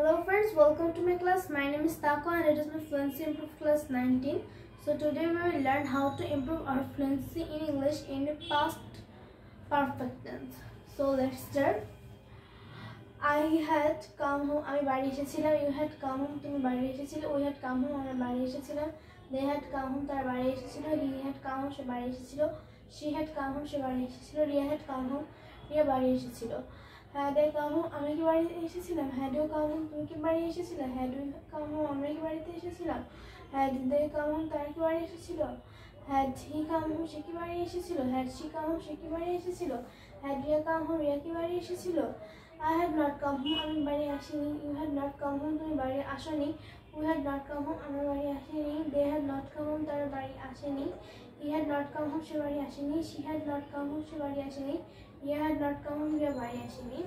Hello friends, welcome to my class. My name is Tako and it is my fluency improve class 19. So today we will learn how to improve our fluency in English in past perfect tense. So let's start. I had come home আমি বাড়ি এসেছিলাম you had come home তুমি বাড়ি এসেছিলে we had come home আমরা বাড়ি এসেছিলাম they had come home তার বাড়ি এসেছিল হি হ্যাড কাম হোম সে বাড়ি এসেছিল শি হ্যাড কাম হোম সে বাড়ি এসেছিল Riya had come home Riya বাড়ি এসেছিল হ্যাঁ দে কাম, আমি কি বাড়ি এসেছিলাম? হ্যাড ইউ কাম, তুমি কি বাড়ি এসেছিলে? ইউ কাম হোম আমরা কি বাড়িতে এসেছিলাম? হ্যাড দে কাম, তার কি বাড়ি এসেছিল? হ্যাড হি কাম, সে কি বাড়ি এসেছিল? হ্যাড শি কাম, সে কি বাড়ি এসেছিল? হ্যাড রিয়া কাম, রিয়া কি বাড়ি এসেছিল? I had not come home আমি বাড়ি আসিনি। You had not come home তুমি বাড়ি আসনি। We had not come home আমার বাড়ি আসেনি। They had not come home তার বাড়ি আসেনি। He had not come home সে বাড়ি আসেনি। She had not come home সে বাড়ি আসেনি। হ্যাড নট কাম রিয়া বাড়ি আসেনি।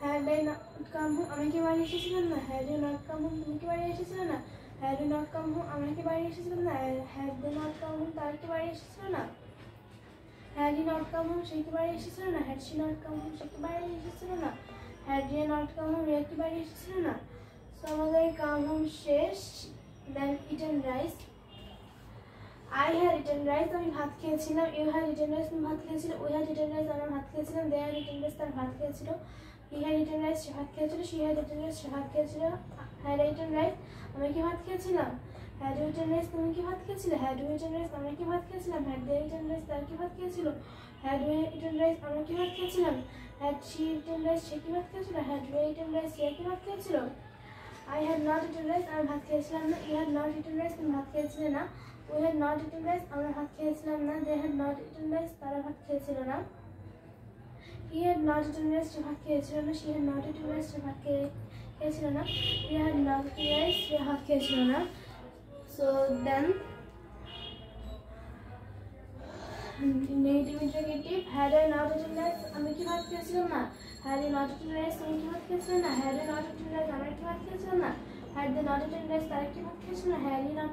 Had I not come home আমি বাড়ি এসেছিলাম না? Had you not come home তুমি কি বাড়ি এসেছিলে না? Had you not come home আমরা বাড়ি এসেছিলাম না? Had they not come home তার কি বাড়ি এসেছিল না? Had he not come home সে বাড়ি এসেছিল না? Had she not come home সে বাড়ি এসেছিল না? Had Riya not come home Riya কি বাড়ি এসেছিল না? সো আমাদের কাম হোম শেষ then eaten rice I had eaten rice আমি ভাত খেয়েছিলাম ইউ হ্যাড ইটেন রাইস তুমি ভাত খেয়েছিল উই হ্যাড ইটেন রাইস আমরা ভাত খেয়েছিলাম দে হ্যাড ইটেন রাইস তার ভাত খেয়েছিল হি হ্যাড ইটেন রাইস সে ভাত খেয়েছিল শি হ্যাড ইটেন রাইস সে ভাত খেয়েছিল হ্যাড ইটেন রাইস আমি কি ভাত খেয়েছিলাম হ্যাড ইটেন রাইস তুমি কি ভাত খেয়েছিলে হ্যাড ইটেন রাইস আমরা কি ভাত খেয়েছিলাম হ্যাড দে ইটেন রাইস তার কি ভাত খেয়েছিল হ্যাড উই ইটেন রাইস আমরা কি ভাত খেয়েছিলাম হ্যাড শি ইটেন রাইস সে কি ভাত খেয়েছিল হ্যাড উই ইটেন রাইস সে কি ভাত খেয়েছিল I had not eaten rice আমি ভাত খেয়েছিলাম না you had not eaten rice তুমি ভাত খেয়েছিলে না we had not eaten rice আমরা ভাত খেয়েছিলাম না they had not eaten rice তারা ভাত খেয়েছিল না he had not eaten rice সে ভাত খেয়েছিল না she had not eaten rice সে ভাত খেয়ে খেয়েছিল না Riya had not eaten rice সে ভাত খেয়েছিল না so then negative interrogative had I not eaten rice আমি কি ভাত খেয়েছিলাম না had he not eaten rice তুমি কি ভাত খেয়েছিলে না had I not eaten rice আমরা কি ভাত খেয়েছিলাম না had they not eaten rice তারা কি ভাত খেয়েছিল না হ্যাড ই নট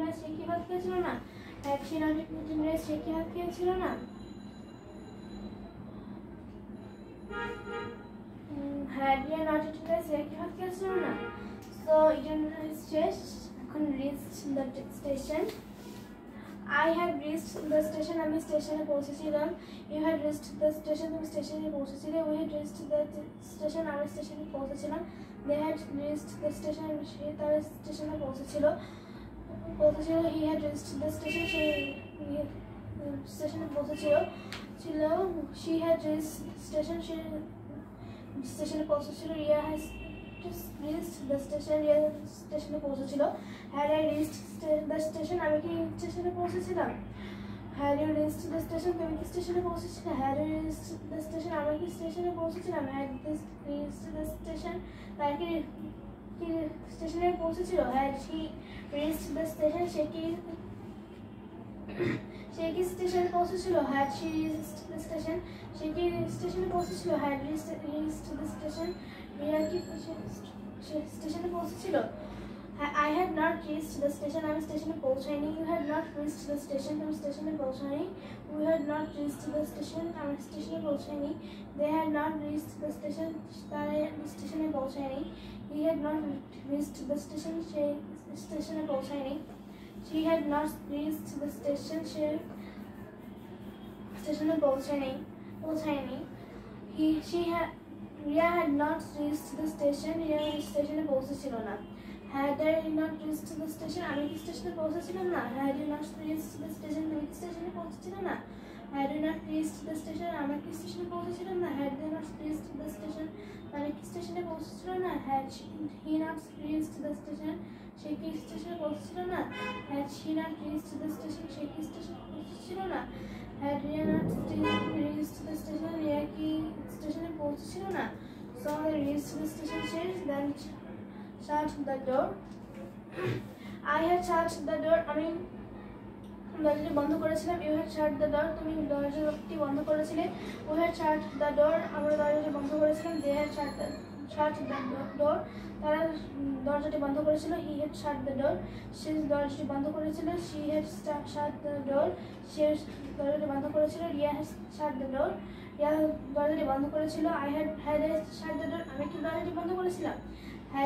রাইস সে কি ভাত খেয়েছিল না? হ্যাড শি নট ইটেন সে কি ভাত খেয়েছিল না? হ্যাড নট সে কি ভাত খেয়েছিল না? সো ইটেন শেষ। এখন reach the station I have station আমি স্টেশনে পৌঁছেছিলাম। ইউ দ্য স্টেশন আমি পৌঁছেছিলাম। দে হ্যাড স্টেশনে পৌঁছেছিল। পৌঁছেছিল he had reached the station সে স্টেশনে পৌঁছেছিল ছিল শি হ্যাড রিচ স্টেশন সে স্টেশনে পৌঁছেছিল Riya has reached the station Riya স্টেশনে পৌঁছেছিল had I reached the station আমি কি স্টেশনে পৌঁছেছিলাম? ইউ রিচড দ্য স্টেশন তুমি কি স্টেশনে পৌঁছেছিলে? ইউ রিচড দ্য স্টেশন আমি কি স্টেশনে পৌঁছেছিলাম? দিস রিচড দ্য স্টেশন তাই কি কি স্টেশনে পৌঁছেছিল had she reached the station সে কি সে কি স্টেশনে পৌঁছেছিল had she reached the station সে কি স্টেশনে পৌঁছেছিল had reached reached the station Riya কি স্টেশনে পৌঁছেছিল I had not reached the station আমি স্টেশনে পৌঁছাইনি you had not reached the station তুমি স্টেশনে পৌঁছাইনি we had not reached the station আমি স্টেশনে পৌঁছাইনি they had not reached the station তারা স্টেশনে পৌঁছায়নি he had not reached the station সে স্টেশনে পৌঁছায়নি she had not reached the station সে স্টেশনে পৌঁছায়নি পৌঁছায়নি he she had Riya had not reached the station Riya স্টেশনে পৌঁছেছিল না had I not reached the station আমি কি স্টেশনে পৌঁছেছিলাম না had you not reached the station তুমি কি স্টেশনে পৌঁছেছিলে না had you not reached the station আমরা কি স্টেশনে পৌঁছেছিলাম না হ্যাড দে নট না had he not reached the station সে কি স্টেশনে পৌঁছেছিল না had she not reached the station সে কি স্টেশনে পৌঁছেছিল না had Riya not reached the station Riya কি স্টেশনে পৌঁছেছিল না সো আমাদের রিচড দ্য স্টেশন শেষ দেন shut the door. I had shut the door. আমি দরজাটি বন্ধ করেছিলাম you had shut the door তুমি দরজাটি বন্ধ করেছিলে we had shut the door আমরা দরজাটি বন্ধ করেছিলাম they had shut the door তারা দরজাটি বন্ধ করেছিল he had shut the door সে দরজাটি বন্ধ করেছিল she had shut the door সে দরজাটি বন্ধ করেছিল, Riya had shut the door Riya দরজাটি বন্ধ করেছিল I had had shut the door আমি কি দরজাটি বন্ধ করেছিলাম?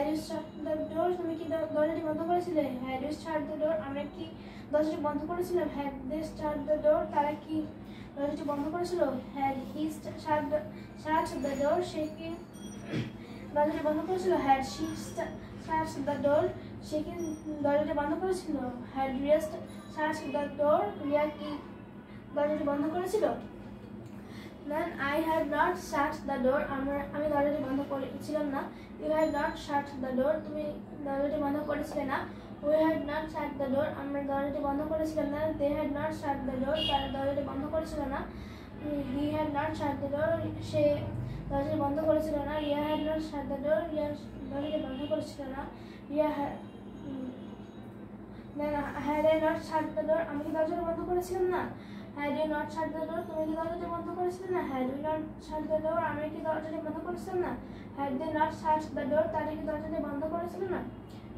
ইউ শাট দ্য ডোর তুমি কি দরজাটি বন্ধ করেছিলে? ইউ শাট দ্য ডোর আমরা কি দরজাটি বন্ধ করেছিলাম? Had they shut the door তারা কি দরজাটি বন্ধ করেছিল? Had he shut the shut the door সে কি দরজাটি বন্ধ করেছিল, had she shut the door, সে কি দরজাটি বন্ধ করেছিল? Had Riya shut the door, Riya কি দরজাটি বন্ধ করেছিল? Then I had not shut the door আমরা, আমি দরজাটি বন্ধ করেছিলাম না। You had not shut the door তুমি দরজাটি বন্ধ করেছিলে না। We had not shut the door আমরা দরজাটি বন্ধ করেছিলাম না। They had not shut the door তারা দরজাটি বন্ধ করেছিল না। He had not shut the door সে দরজাটি বন্ধ করেছিল না Riya had not shut the door Riya দরজাটি বন্ধ করেছিল না Riya had had I not shut the door আমি কি দরজাটি বন্ধ করেছিলাম না had you not shut the door তুমি কি দরজাটি বন্ধ করেছিলে না had you not shut the door আমি কি দরজাটি বন্ধ করেছিলাম না had they not shut the door তারা কি দরজাটি বন্ধ করেছিল না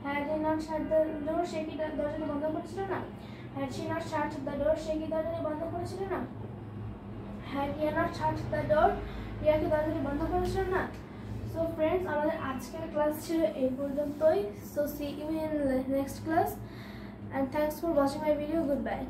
had they not shut the door সে কি দরজাটি বন্ধ করেছিল না had she not shut the door সে কি দরজাটি বন্ধ করেছিল না had Riya not shut the door Riya কি দরজাটি বন্ধ করেছিল না? সো ফ্রেন্ডস আমাদের আজকের ক্লাস ছিল এই পর্যন্তই। So see you in next class and thanks for watching my video good goodbye